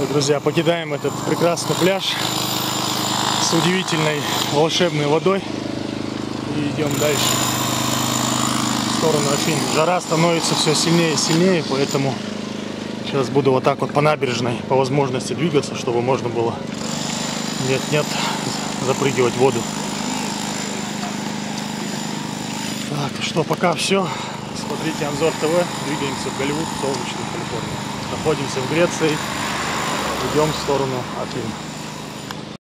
Друзья, покидаем этот прекрасный пляж с удивительной волшебной водой и идем дальше в сторону Афин. Жара становится все сильнее и сильнее, поэтому сейчас буду вот так вот по набережной по возможности двигаться, чтобы можно было нет-нет запрыгивать в воду. Так, что пока все. Смотрите Анзор ТВ, двигаемся в Голливуд, солнечную Калифорнию. Находимся в Греции, идем в сторону Афин.